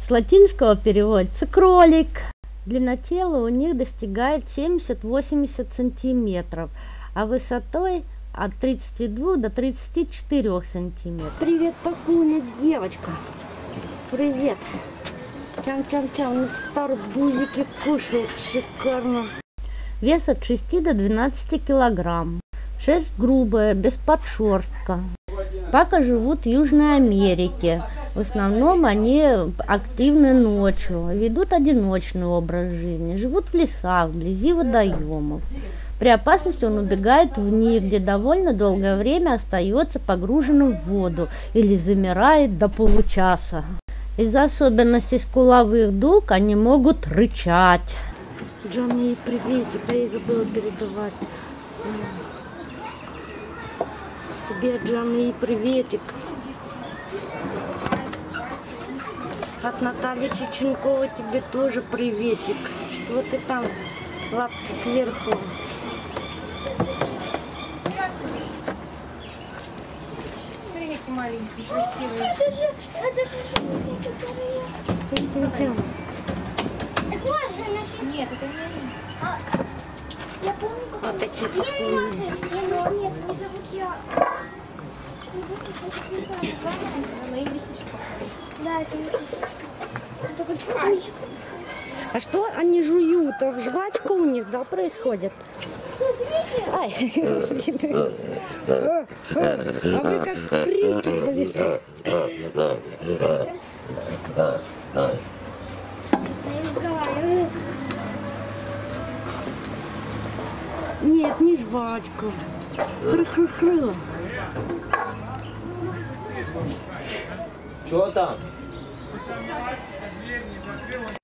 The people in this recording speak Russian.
С латинского переводится кролик. Длина тела у них достигает 70-80 сантиметров, а высотой от 32 до 34 сантиметров. Привет, Пакуня, девочка. Привет. Чам-чам-чам, старбузики кушают шикарно. Вес от 6 до 12 килограмм. Шерсть грубая, без подшерстка. Пака живут в Южной Америке. В основном они активны ночью, ведут одиночный образ жизни, живут в лесах, вблизи водоемов. При опасности он убегает в них, где довольно долгое время остается погруженным в воду или замирает до получаса. Из-за особенностей скуловых дуг они могут рычать. Джонни, приветик, я забыла передавать. Тебе, Джонни, приветик. От Натальи Чеченковой тебе тоже приветик. Что ты там, лапки кверху? Смотри, какие маленькие, красивые. Это же, это же животные, которые... Идем. Так вот же написано. Нет, это не они. А, я помню, как... Вот такие Я похожие. не знаю, нет, не зовут я... Не буду, я не знаю название. На мои лисички похожи. Да, это не А что они жуют? Жвачка у них, да, происходит? Ай. А вы как разговариваю. Нет, не жвачка. Хры-хры-хры. Чего там? Дверь не закрылась.